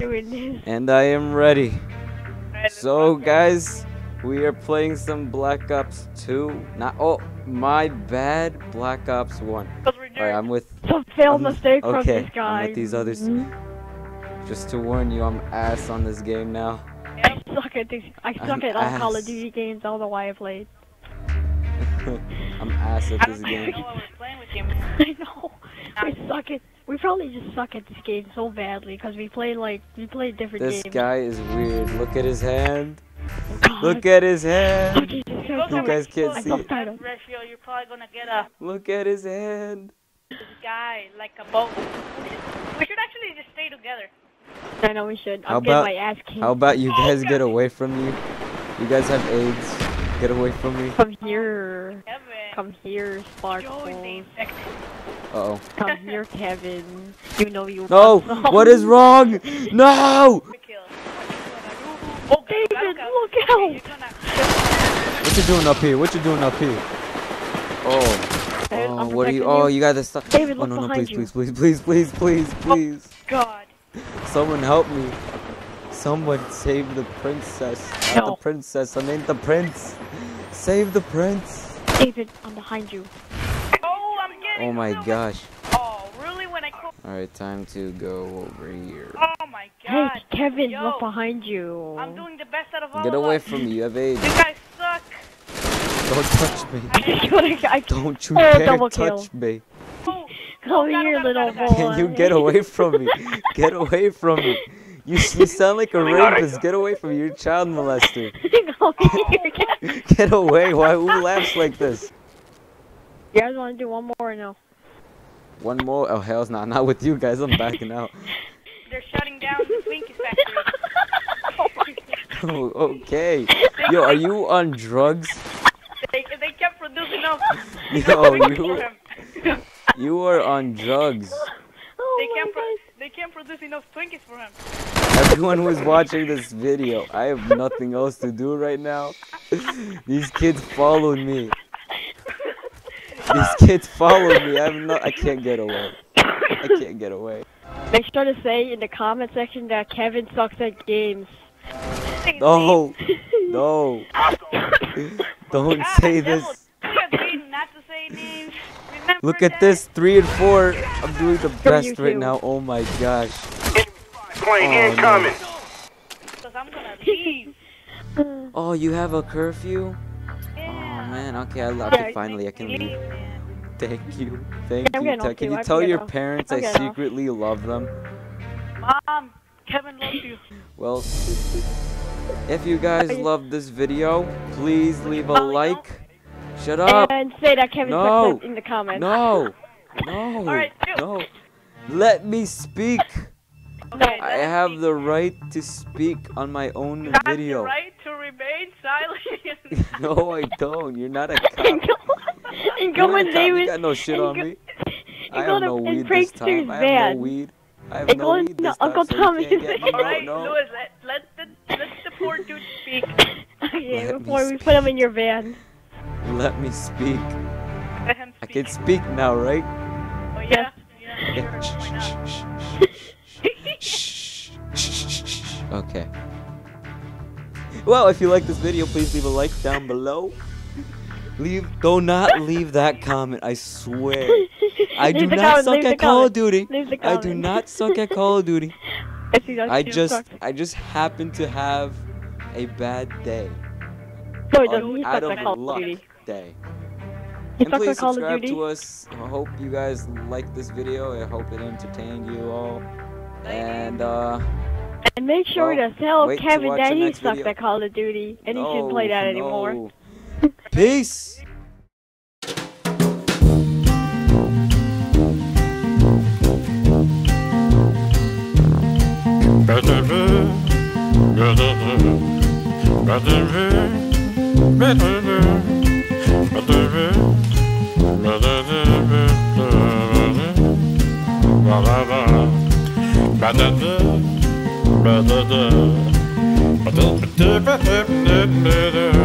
And I am ready. So, guys, we are playing some Black Ops 2. Not oh, my bad. Black Ops 1. Alright, I'm with. Some failed I'm- mistake from okay, this guy. I'm with these others. Mhm. Just to warn you, I'm ass on this game now. I suck at this. I suck I'm at all Call of. Duty games. I don't know why I played. I'm ass at this game. I know. I suck at. We probably just suck at this game so badly because we play like we play different This games. guy is weird. Look at his hand. Oh, God. Look at his hand. Okay, Look through You it. guys can't I see it. ratio, you're probably gonna get a Look at his hand. This guy like a boat. We should actually just stay together. I know we should. I'm How getting about- my ass kicked How about you Oh, guys God. get away from me? You guys have AIDS. Get away from me. Come here. Kevin. Come here, Join the Sparkle. Infected. Uh oh. Come here, Kevin. You know you No! What is wrong? No! Kill. Oh, David, look out. you're What you doing up here? What you doing up here? Oh. Oh, I'm what are you? protecting Oh, you got this stuff. David, look Oh no, no, behind please, you. please, please, please, please, please, please. God. Someone help me. Someone save the princess. Not the princess, I mean the prince. Save the prince. David, I'm behind you. Oh, I'm getting Oh my so gosh. Oh, really? When I. Alright, time to go over here. Oh my god. Hey, Kevin, Yo, look behind you. I'm doing the best out of all Get of away us. from me, you have AIDS. You guys suck. Don't touch me. I Don't you Oh, dare double kill. touch me. Oh, oh Come got it, here, little got it, got boy. Can you get away from me? Get away from me. You, you sound like a rapist. Get away from me. You're a child molester. Come. Get away. Why? Who laughs like this? You guys want to do one more or no? One more. Oh, hell's not. Not with you guys. I'm backing out. they're shutting down the Twinkie factory. oh my God. Oh, okay. Yo, are you on drugs? They, they kept producing enough. Yo, you, for you are on drugs. Oh They can't, pro- they can't produce enough Twinkies for him. Everyone who's watching this video, I have nothing else to do right now. These kids followed me. These kids follow me. I'm not. I can't get away. I can't get away. Make sure to say in the comment section that Kevin sucks at games. No, no. Don't say this. you agreed not to say names. Remember Look at this. Three and four. I'm doing the best right now. Oh my gosh. Plane Oh, no. incoming. Because I'm gonna leave. Oh, you have a curfew? Oh man. Okay, I love Yeah, it. Finally, I can Leave, leave. man. Thank you. Thank I'm you. Can you tell your off. parents I'm I getting off. secretly love them? Mom, Kevin loves you. Well, if you guys you- love this video, please leave a Oh, like. Shut up. And say that Kevin No. in the comments. No. No. Alright. No. Let me speak. Okay, I have the right to speak on my own you have the video. right to remain silent. No, I don't. You're not a cop. And go, and go You're in not a cop. You David. got no shit on me. I go have to- no weed this Frankster's time. I have no weed. I have And no go in weed to this Uncle time, so you Tommy's can't get. No, Alright. Louis, let, let, the, let the poor dude speak. Okay, before we put him in your van. Let me speak. Let him I can speak now, right? Oh, yeah? Yeah. Yeah, Shh, sure. Shh, shh, shh, shh, shh, shh. Okay. Well, if you like this video, please leave a like down below. Leave. Do not leave that comment. I swear. I do not comment, suck at Call of. Duty. I do not suck at Call of Duty. Yes, he does. I just. I just happen to have a bad day. No, An doesn't. Out of at Call of luck Duty. day. He And please at Call of subscribe to us. I hope you guys like this video. I hope it entertained you all. And uh, And make sure Well, to tell Kevin that he sucks video. at Call of Duty, and he shouldn't play that no, that anymore. no. Peace. Ba-da-da.